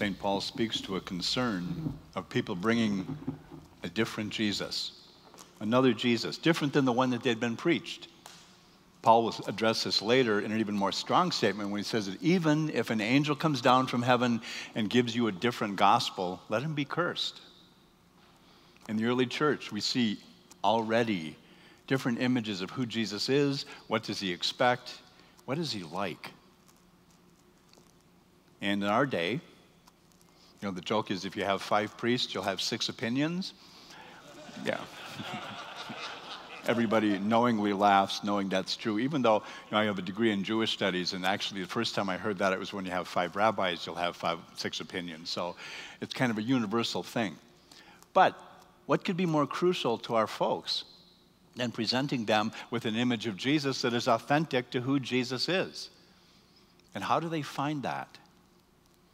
St. Paul speaks to a concern of people bringing a different Jesus, another Jesus, different than the one that they'd been preached. Paul will address this later in an even more strong statement when he says that even if an angel comes down from heaven and gives you a different gospel, let him be cursed. In the early church, we see already different images of who Jesus is, what does he expect, what is he like. And in our day, you know, the joke is if you have five priests, you'll have six opinions. Yeah. Everybody knowingly laughs, knowing that's true, even though you know, I have a degree in Jewish studies, and actually the first time I heard that it was when you have five rabbis, you'll have five, six opinions. So it's kind of a universal thing. But what could be more crucial to our folks than presenting them with an image of Jesus that is authentic to who Jesus is? And how do they find that?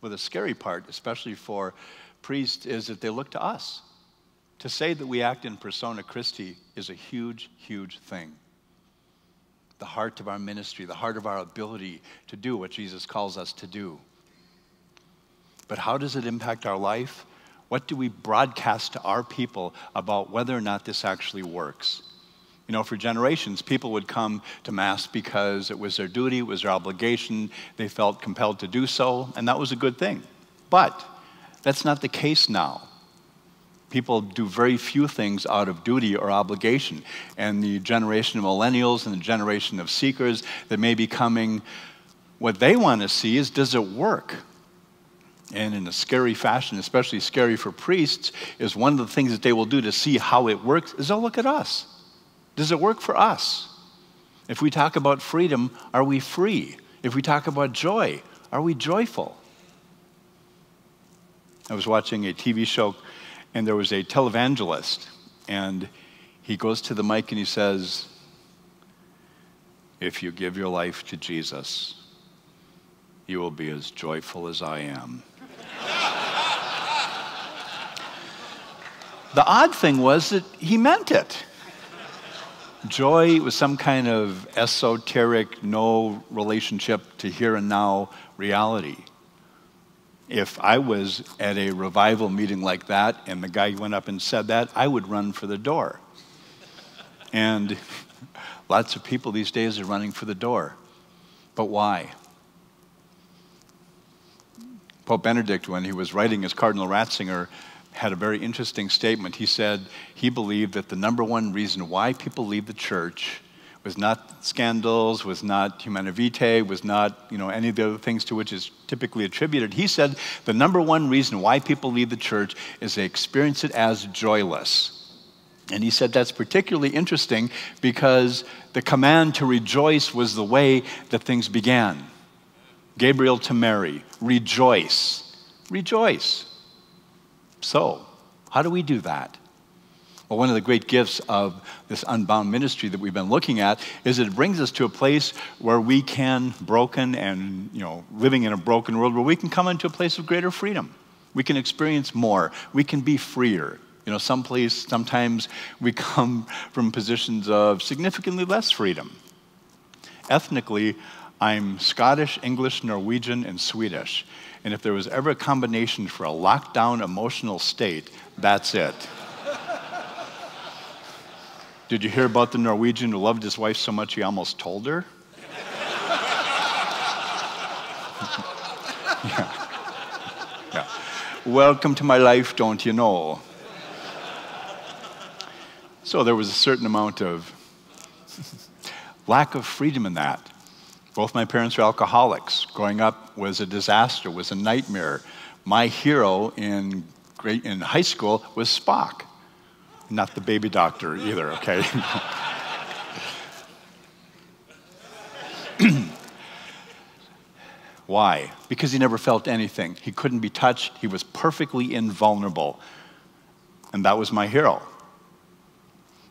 Well, the scary part, especially for priests, is that they look to us. To say that we act in persona Christi is a huge, huge thing. The heart of our ministry, the heart of our ability to do what Jesus calls us to do. But how does it impact our life? What do we broadcast to our people about whether or not this actually works? You know, for generations, people would come to Mass because it was their duty, it was their obligation, they felt compelled to do so, and that was a good thing. But that's not the case now. People do very few things out of duty or obligation. And the generation of millennials and the generation of seekers that may be coming, what they want to see is does it work? and in a scary fashion, especially scary for priests, is one of the things that they will do to see how it works is they'll look at us. Does it work for us? If we talk about freedom, are we free? If we talk about joy, are we joyful? I was watching a TV show and there was a televangelist and he goes to the mic and he says, If you give your life to Jesus, you will be as joyful as I am. The odd thing was that he meant it. Joy was some kind of esoteric, no relationship to here and now reality. If I was at a revival meeting like that and the guy went up and said that, I would run for the door. And lots of people these days are running for the door. But why? Pope Benedict, when he was writing as Cardinal Ratzinger, had a very interesting statement. He said he believed that the number one reason why people leave the church was not scandals, was not humanae vitae, was not you know, any of the other things to which is typically attributed. He said the number one reason why people leave the church is they experience it as joyless. And he said that's particularly interesting because the command to rejoice was the way that things began. Gabriel to Mary, rejoice, rejoice. So, how do we do that? Well, one of the great gifts of this unbound ministry that we've been looking at is it brings us to a place where we can, broken and you know, living in a broken world, where we can come into a place of greater freedom. We can experience more. We can be freer. You know, someplace, sometimes we come from positions of significantly less freedom. Ethnically, I'm Scottish, English, Norwegian, and Swedish. And if there was ever a combination for a lockdown emotional state, that's it. Did you hear about the Norwegian who loved his wife so much he almost told her? yeah. yeah. Welcome to my life, don't you know? So there was a certain amount of lack of freedom in that. Both my parents were alcoholics. Growing up was a disaster, was a nightmare. My hero in, great, in high school was Spock, not the baby doctor either, okay? Why? Because he never felt anything. He couldn't be touched. He was perfectly invulnerable. And that was my hero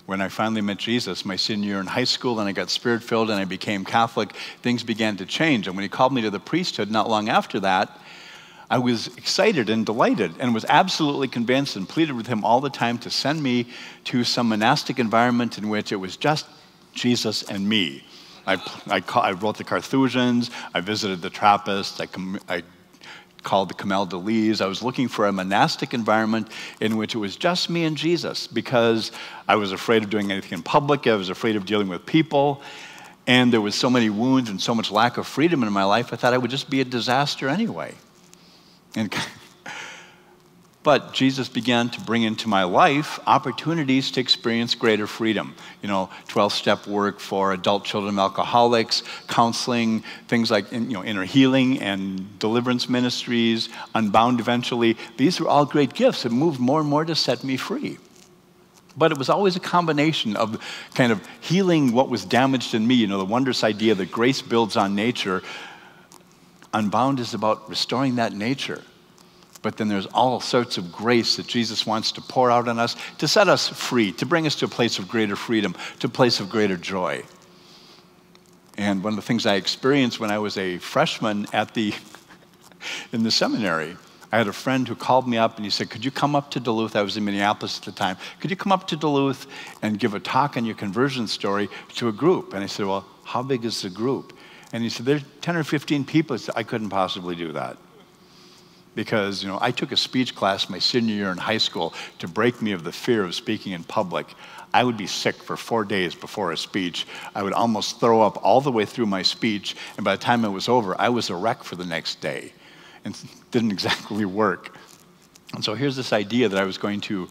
when I finally met Jesus my senior year in high school and I got spirit filled and I became Catholic, things began to change. And when he called me to the priesthood not long after that, I was excited and delighted and was absolutely convinced and pleaded with him all the time to send me to some monastic environment in which it was just Jesus and me. I, I, I wrote the Carthusians, I visited the Trappists, I, I called the Camaldolese. I was looking for a monastic environment in which it was just me and Jesus because I was afraid of doing anything in public. I was afraid of dealing with people. And there was so many wounds and so much lack of freedom in my life, I thought I would just be a disaster anyway. And but Jesus began to bring into my life opportunities to experience greater freedom. You know, 12 step work for adult children of alcoholics, counseling, things like you know, inner healing and deliverance ministries, Unbound eventually. These were all great gifts. It moved more and more to set me free. But it was always a combination of kind of healing what was damaged in me, you know, the wondrous idea that grace builds on nature. Unbound is about restoring that nature but then there's all sorts of grace that Jesus wants to pour out on us to set us free, to bring us to a place of greater freedom, to a place of greater joy. And one of the things I experienced when I was a freshman at the in the seminary, I had a friend who called me up and he said, Could you come up to Duluth? I was in Minneapolis at the time. Could you come up to Duluth and give a talk on your conversion story to a group? And I said, Well, how big is the group? And he said, There's 10 or 15 people. I, said, I couldn't possibly do that because you know I took a speech class my senior year in high school to break me of the fear of speaking in public. I would be sick for four days before a speech. I would almost throw up all the way through my speech, and by the time it was over, I was a wreck for the next day, and didn't exactly work. And so here's this idea that I was going to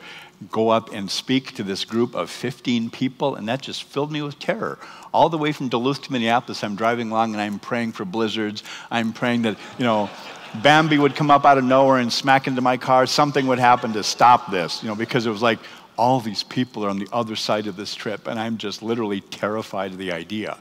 go up and speak to this group of 15 people, and that just filled me with terror. All the way from Duluth to Minneapolis, I'm driving along and I'm praying for blizzards. I'm praying that, you know, Bambi would come up out of nowhere and smack into my car. Something would happen to stop this, you know, because it was like all these people are on the other side of this trip, and I'm just literally terrified of the idea.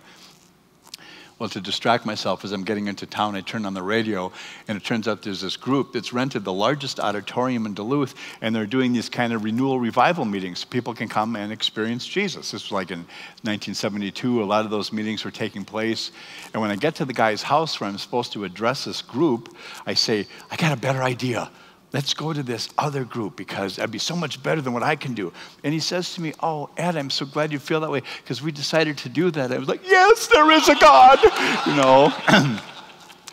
Well, to distract myself as I'm getting into town, I turn on the radio, and it turns out there's this group that's rented the largest auditorium in Duluth, and they're doing these kind of renewal revival meetings. People can come and experience Jesus. This was like in 1972. A lot of those meetings were taking place. And when I get to the guy's house where I'm supposed to address this group, I say, I got a better idea let's go to this other group because that'd be so much better than what I can do. And he says to me, Oh, Ed, I'm so glad you feel that way because we decided to do that. I was like, Yes, there is a God, you know.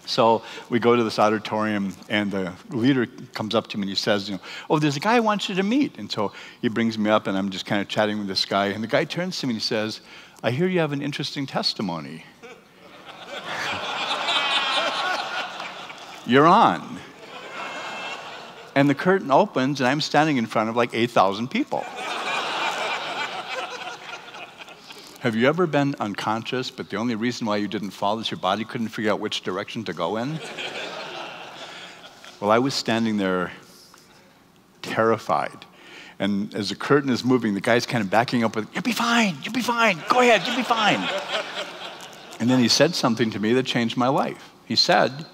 so we go to this auditorium, and the leader comes up to me and he says, you know, Oh, there's a guy I want you to meet. And so he brings me up, and I'm just kind of chatting with this guy. And the guy turns to me and he says, I hear you have an interesting testimony. You're on and the curtain opens, and I'm standing in front of like 8,000 people. Have you ever been unconscious, but the only reason why you didn't fall is your body couldn't figure out which direction to go in? well, I was standing there terrified. And as the curtain is moving, the guy's kind of backing up with, You'll be fine, you'll be fine, go ahead, you'll be fine. and then he said something to me that changed my life. He said,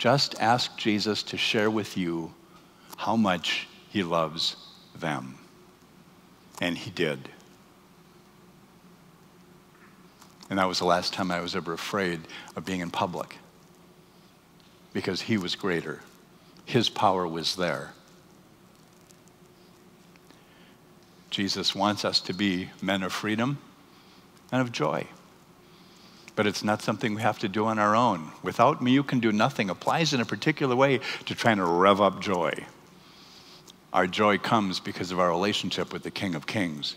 just ask Jesus to share with you how much he loves them. And he did. And that was the last time I was ever afraid of being in public because he was greater, his power was there. Jesus wants us to be men of freedom and of joy but it's not something we have to do on our own. Without me, you can do nothing applies in a particular way to trying to rev up joy. Our joy comes because of our relationship with the King of Kings.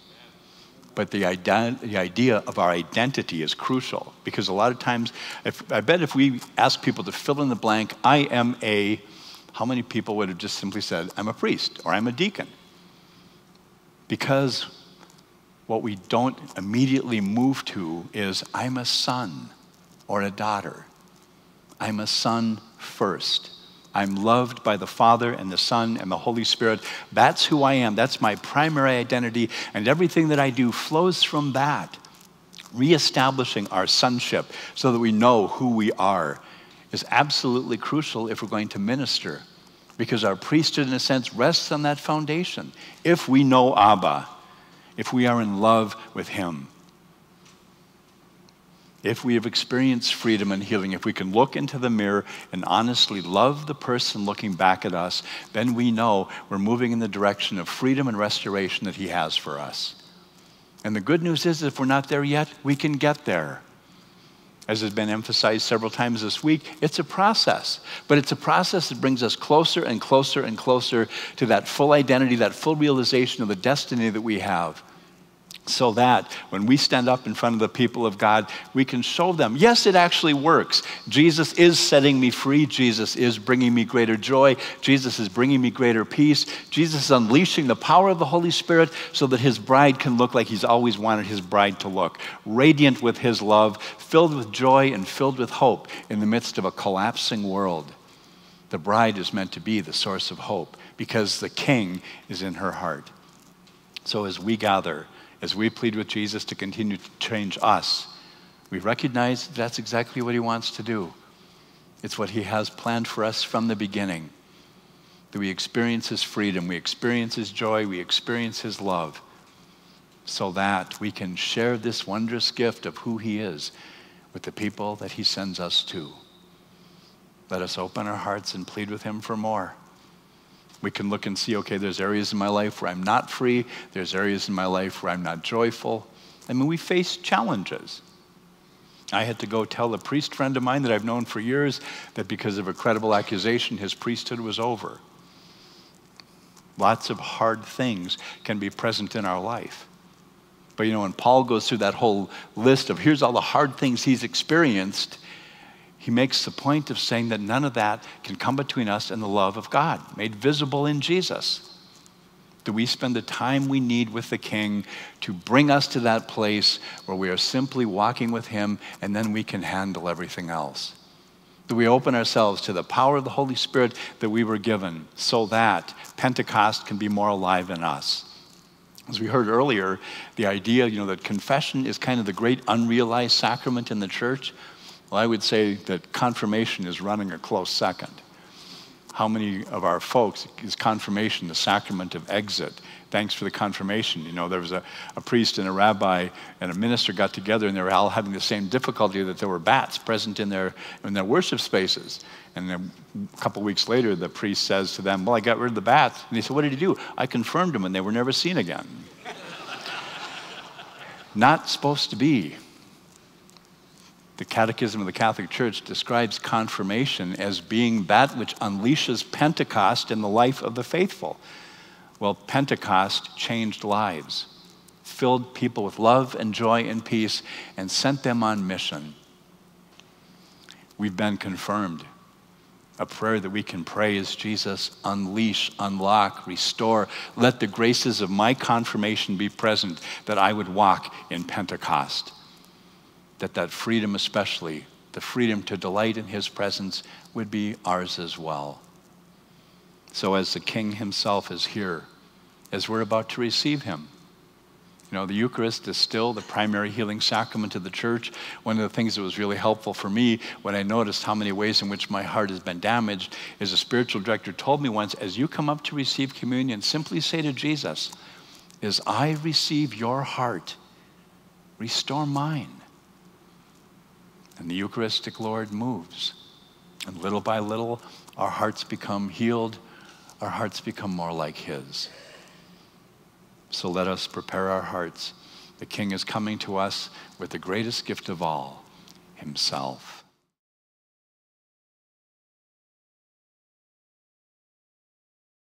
But the, the idea of our identity is crucial because a lot of times, if, I bet if we ask people to fill in the blank, I am a, how many people would have just simply said, I'm a priest or I'm a deacon? Because what we don't immediately move to is I'm a son or a daughter. I'm a son first. I'm loved by the Father and the Son and the Holy Spirit. That's who I am. That's my primary identity. And everything that I do flows from that. Reestablishing our sonship so that we know who we are is absolutely crucial if we're going to minister. Because our priesthood, in a sense, rests on that foundation. If we know Abba, if we are in love with Him. If we have experienced freedom and healing, if we can look into the mirror and honestly love the person looking back at us, then we know we're moving in the direction of freedom and restoration that He has for us. And the good news is, if we're not there yet, we can get there. As has been emphasized several times this week, it's a process. But it's a process that brings us closer and closer and closer to that full identity, that full realization of the destiny that we have so that when we stand up in front of the people of God, we can show them, yes, it actually works. Jesus is setting me free. Jesus is bringing me greater joy. Jesus is bringing me greater peace. Jesus is unleashing the power of the Holy Spirit so that his bride can look like he's always wanted his bride to look radiant with his love, filled with joy, and filled with hope in the midst of a collapsing world. The bride is meant to be the source of hope because the king is in her heart. So as we gather, as we plead with Jesus to continue to change us, we recognize that's exactly what he wants to do. It's what he has planned for us from the beginning. That we experience his freedom, we experience his joy, we experience his love, so that we can share this wondrous gift of who he is with the people that he sends us to. Let us open our hearts and plead with him for more. We can look and see, okay, there's areas in my life where I'm not free, there's areas in my life where I'm not joyful. I mean, we face challenges. I had to go tell a priest friend of mine that I've known for years that because of a credible accusation, his priesthood was over. Lots of hard things can be present in our life. But you know, when Paul goes through that whole list of here's all the hard things he's experienced, he makes the point of saying that none of that can come between us and the love of God, made visible in Jesus. Do we spend the time we need with the King to bring us to that place where we are simply walking with Him and then we can handle everything else? Do we open ourselves to the power of the Holy Spirit that we were given so that Pentecost can be more alive in us? As we heard earlier, the idea, you know, that confession is kind of the great unrealized sacrament in the church. Well, I would say that confirmation is running a close second. How many of our folks is confirmation the sacrament of exit? Thanks for the confirmation. You know, there was a, a priest and a rabbi and a minister got together and they were all having the same difficulty that there were bats present in their, in their worship spaces. And then a couple weeks later, the priest says to them, Well, I got rid of the bats. And he said, What did you do? I confirmed them and they were never seen again. Not supposed to be the Catechism of the Catholic Church describes confirmation as being that which unleashes Pentecost in the life of the faithful. Well, Pentecost changed lives, filled people with love and joy and peace, and sent them on mission. We've been confirmed. A prayer that we can pray is Jesus, unleash, unlock, restore. Let the graces of my confirmation be present that I would walk in Pentecost that that freedom especially, the freedom to delight in his presence, would be ours as well. So as the King himself is here, as we're about to receive him, you know, the Eucharist is still the primary healing sacrament of the church. One of the things that was really helpful for me when I noticed how many ways in which my heart has been damaged is a spiritual director told me once, as you come up to receive communion, simply say to Jesus, as I receive your heart, restore mine. And the Eucharistic Lord moves. And little by little, our hearts become healed, our hearts become more like His. So let us prepare our hearts. The King is coming to us with the greatest gift of all, Himself.